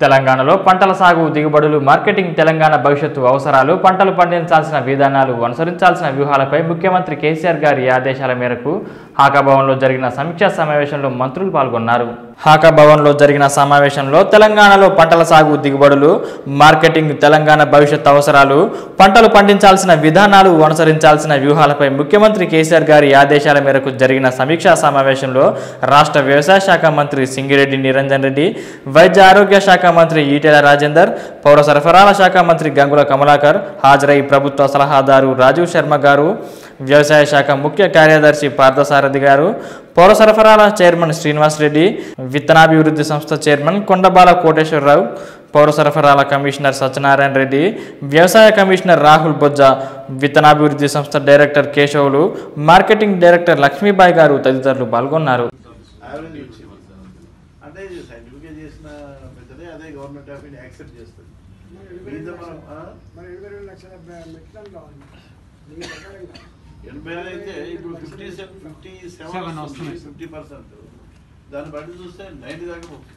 తెలంగాణలో పంటల సాగు దిగుబడులు మార్కెటింగ్ తెలంగాణ భవిష్యత్తు అవసరాలు పంటలు పండించాల్సిన విధానాలు అనుసరించాల్సిన వ్యూహాలపై ముఖ్యమంత్రి కేసీఆర్ గారి ఆదేశాల మేరకు హాకా భవన్లో జరిగిన సమీక్షా సమావేశంలో మంత్రులు పాల్గొన్నారు. హాకా భవన్లో జరిగిన సమావేశంలో తెలంగాణలో పంటల సాగు దిగుబడులు మార్కెటింగ్ తెలంగాణ భవిష్యత్ అవసరాలు పంటలు పండించాల్సిన విధానాలు అనుసరించాల్సిన వ్యూహాలపై ముఖ్యమంత్రి కేసీఆర్ గారి ఆదేశాల మేరకు జరిగిన సమీక్షా సమావేశంలో రాష్ట్ర వ్యవసాయ శాఖ మంత్రి సింగిరెడ్డి నిరంజన్ రెడ్డి వైద్య ఆరోగ్య శాఖ మంత్రి ఈటెల రాజేందర్ పౌర సరఫరాల శాఖ మంత్రి గంగుల కమలాకర్ హాజరై ప్రభుత్వ సలహాదారు రాజీవ్ శర్మ గారు వ్యవసాయ శాఖ ముఖ్య కార్యదర్శి పార్థసారథి గారు పౌర సరఫరాల చైర్మన్ శ్రీనివాస్ రెడ్డి విత్తనాభివృద్ధి సంస్థ చైర్మన్ కొండబాల కోటేశ్వరరావు పౌర సరఫరాల కమిషనర్ సత్యనారాయణ రెడ్డి వ్యవసాయ కమిషనర్ రాహుల్ బొజ్జ విత్తనాభివృద్ధి సంస్థ director Keshavulu marketing director Lakshmibai garu తదితరులు పాల్గొన్నారు యావరేజ్ వచ్చింది అంటే ఇది సైంటిఫిక్గా చేసిన మెథడే అదే గవర్నమెంట్ ఆఫ్ ఇండియా యాక్సెప్ట్ చేస్తుంది మిగతా మనం ఆ? మరి ఎనభై రెండు లక్షల ఎనభై అయితే ఇప్పుడు ఫిఫ్టీ సెవెన్ ఫిఫ్టీ సెవెన్. వస్తుంది ఫిఫ్టీ పర్సెంట్ దాన్ని బట్టి చూస్తే నైన్టీ దాకా పోతుంది.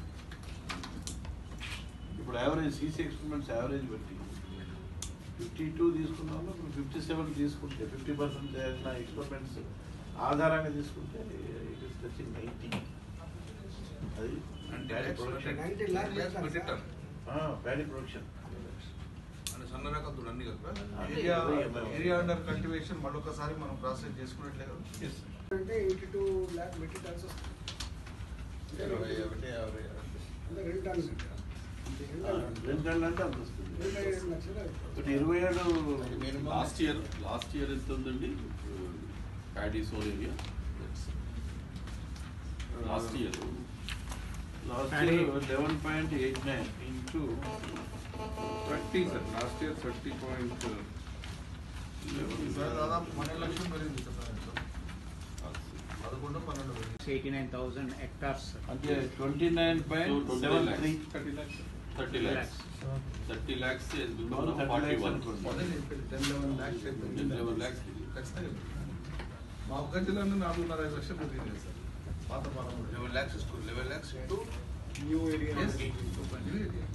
ఇప్పుడు యావరేజ్ సీసీ ఎక్స్పెరిమెంట్స్ యావరేజ్ బట్టి ఫిఫ్టీ టూ తీసుకున్నాము ఇప్పుడు ఫిఫ్టీ సెవెన్ తీసుకుంటే ఫిఫ్టీ పర్సెంట్ చేసిన ఎక్స్పెరిమెంట్స్ ఆధారంగా తీసుకుంటే ఇట్ ఇస్ టచింగ్ నైంటీ అది paddy production ninety lakh paddy production అంటే సన్న రకం అన్ని కదా? ఏరియా. ఏరియా అండర్ కల్టివేషన్ మళ్ళొకసారి మనం ప్రాసెస్ చేసుకున్నట్లే కదా? అంటే eighty two lakh metric tons ఇరవై ఏడు లాస్ట్ ఇయర్ లాస్ట్ ఇయర్ ఎంత ఉందండి? Paddy soul area? Last year. Last year eleven point eight nine into Thirty sir last year thirty point ఈసారి దాదాపు పన్నెండు లక్షలు పెరిగింది సార్ పదకొండు పన్నెండు పెరిగింది 89,000 hectares. అంటే twenty nine point seven three thirty lakhs thirty lakhs thirty lakhs Thirty forty lakhs one అనుకోండి. అదే చెప్పేది ten eleven lakhs eleven lakhs ఖచ్చితంగా మా ఒక్క జిల్లాలో నాలుగున్నర ఐదు లక్షలు పెరిగింది సార్ పాత పాలన eleven lakhs eleven lakhs to New area. New area